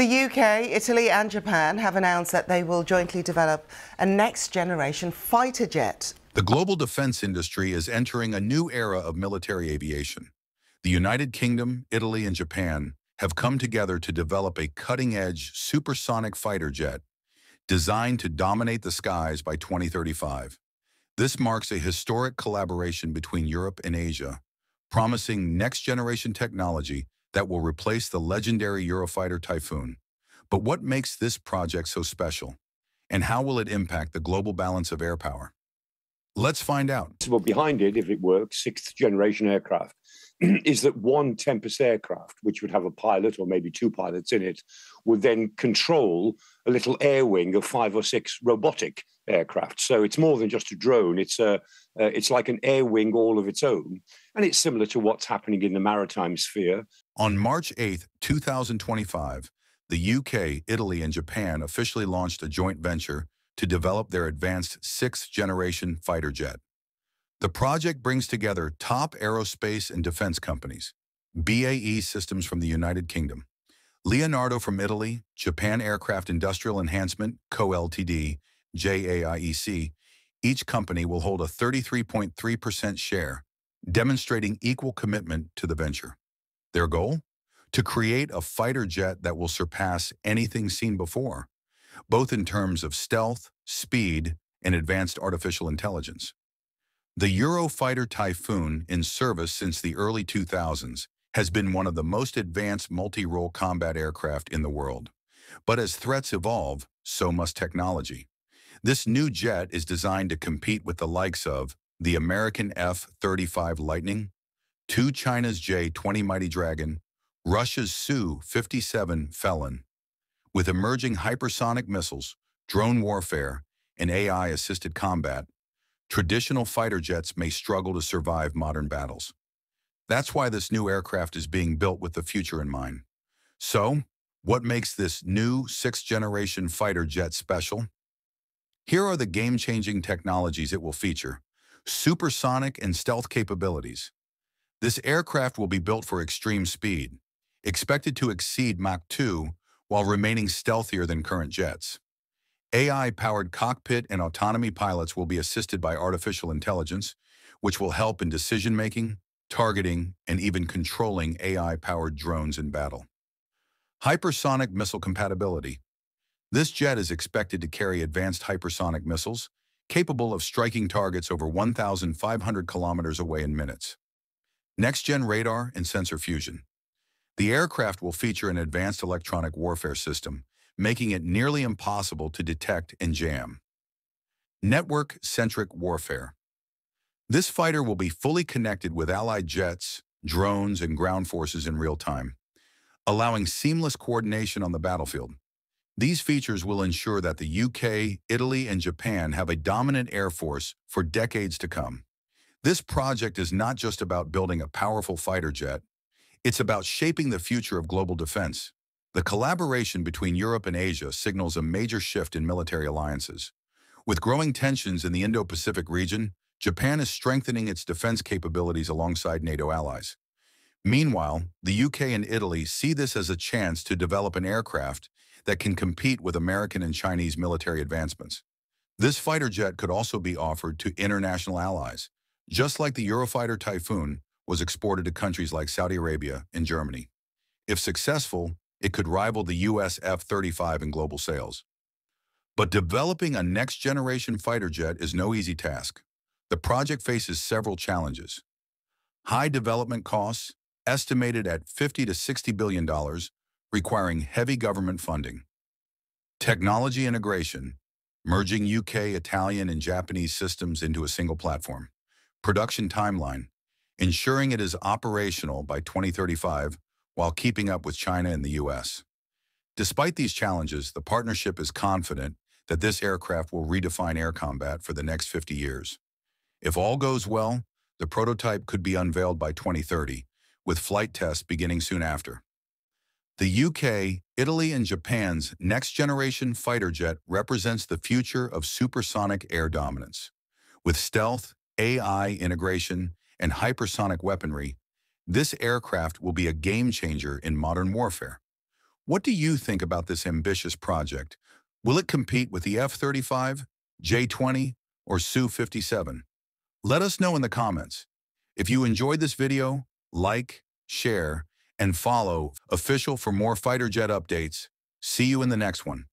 The UK, Italy, and Japan have announced that they will jointly develop a next generation fighter jet. The global defense industry is entering a new era of military aviation. The United Kingdom, Italy, and Japan have come together to develop a cutting-edge supersonic fighter jet designed to dominate the skies by 2035. This marks a historic collaboration between Europe and Asia, promising next-generation technology that will replace the legendary Eurofighter Typhoon. But what makes this project so special? And how will it impact the global balance of air power? Let's find out. Well, behind it, if it works, sixth generation aircraft, is that one Tempest aircraft, which would have a pilot or maybe two pilots in it, would then control a little air wing of five or six robotic aircraft. So it's more than just a drone. It's a uh, it's like an air wing all of its own, and it's similar to what's happening in the maritime sphere. On March 8, 2025, the UK, Italy, and Japan officially launched a joint venture to develop their advanced sixth-generation fighter jet. The project brings together top aerospace and defense companies, BAE Systems from the United Kingdom, Leonardo from Italy, Japan Aircraft Industrial Enhancement, Co. Ltd., JAIEC, each company will hold a 33.3% share, demonstrating equal commitment to the venture. Their goal? To create a fighter jet that will surpass anything seen before, both in terms of stealth, speed, and advanced artificial intelligence. The Eurofighter Typhoon, in service since the early 2000s, has been one of the most advanced multi-role combat aircraft in the world. But as threats evolve, so must technology. This new jet is designed to compete with the likes of the American F-35 Lightning, two China's J-20 Mighty Dragon, Russia's Su-57 Felon. With emerging hypersonic missiles, drone warfare, and AI-assisted combat, traditional fighter jets may struggle to survive modern battles. That's why this new aircraft is being built with the future in mind. So, what makes this new sixth-generation fighter jet special? Here are the game-changing technologies it will feature. Supersonic and stealth capabilities. This aircraft will be built for extreme speed, expected to exceed Mach 2 while remaining stealthier than current jets. AI-powered cockpit and autonomy pilots will be assisted by artificial intelligence, which will help in decision-making, targeting, and even controlling AI-powered drones in battle. Hypersonic missile compatibility. This jet is expected to carry advanced hypersonic missiles, capable of striking targets over 1,500 kilometers away in minutes. Next-gen radar and sensor fusion. The aircraft will feature an advanced electronic warfare system, making it nearly impossible to detect and jam. Network-centric warfare. This fighter will be fully connected with Allied jets, drones, and ground forces in real time, allowing seamless coordination on the battlefield. These features will ensure that the UK, Italy, and Japan have a dominant air force for decades to come. This project is not just about building a powerful fighter jet, it's about shaping the future of global defense. The collaboration between Europe and Asia signals a major shift in military alliances. With growing tensions in the Indo-Pacific region, Japan is strengthening its defense capabilities alongside NATO allies. Meanwhile, the UK and Italy see this as a chance to develop an aircraft that can compete with American and Chinese military advancements. This fighter jet could also be offered to international allies, just like the Eurofighter Typhoon was exported to countries like Saudi Arabia and Germany. If successful, it could rival the US F-35 in global sales. But developing a next-generation fighter jet is no easy task. The project faces several challenges. High development costs, estimated at 50 to 60 billion dollars, requiring heavy government funding. Technology integration, merging UK, Italian, and Japanese systems into a single platform. Production timeline, ensuring it is operational by 2035 while keeping up with China and the US. Despite these challenges, the partnership is confident that this aircraft will redefine air combat for the next 50 years. If all goes well, the prototype could be unveiled by 2030, with flight tests beginning soon after. The UK, Italy, and Japan's next-generation fighter jet represents the future of supersonic air dominance. With stealth, AI integration, and hypersonic weaponry, this aircraft will be a game changer in modern warfare. What do you think about this ambitious project? Will it compete with the F-35, J-20, or Su-57? Let us know in the comments. If you enjoyed this video, like, share, and follow official for more fighter jet updates. See you in the next one.